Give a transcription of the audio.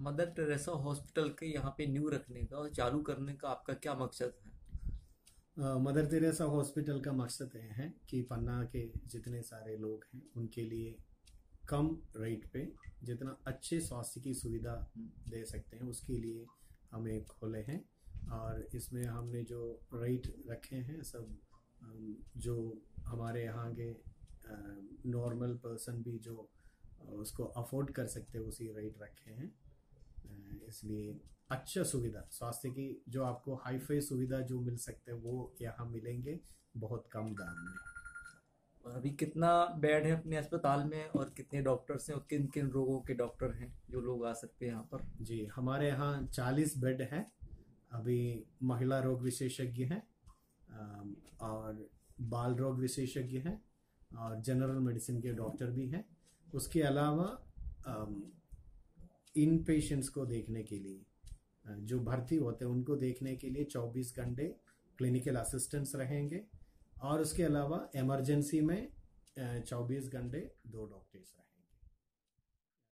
Mother Teresa hospital के यहाँ पे न्यू रखने का और चालू करने का आपका क्या मकसद है? मदर तेरेसा हॉस्पिटल का मकसद ये है कि पन्ना के जितने सारे लोग हैं, उनके लिए कम रेट पे जितना अच्छे स्वास्थ्य की सुविधा दे सकते हैं, उसके लिए हमें खोले हैं। और इसमें हमने जो रेट रखे हैं, सब जो हमारे यहाँ के नॉर्मल पर्सन भी जो उसको अफोर्ड कर सकते उसी रेट रखे हैं। इसलिए अच्छा सुविधा स्वास्थ्य की जो आपको हाई फाई सुविधा जो मिल सकते हैं वो यहाँ मिलेंगे बहुत कम दाम में। और अभी कितना बेड है अपने अस्पताल में और कितने डॉक्टर्स हैं और किन किन रोगों के डॉक्टर हैं जो लोग आ सकते हैं यहाँ पर? जी हमारे यहाँ चालीस बेड हैं। अभी महिला रोग विशेषज्ञ हैं और बाल रोग विशेषज्ञ हैं और जनरल मेडिसिन के डॉक्टर भी हैं। उसके अलावा इन पेशेंट्स को देखने के लिए, जो भर्ती होते हैं, उनको देखने के लिए 24 घंटे क्लिनिकल असिस्टेंट्स रहेंगे। और उसके अलावा इमरजेंसी में 24 घंटे दो डॉक्टर्स रहेंगे।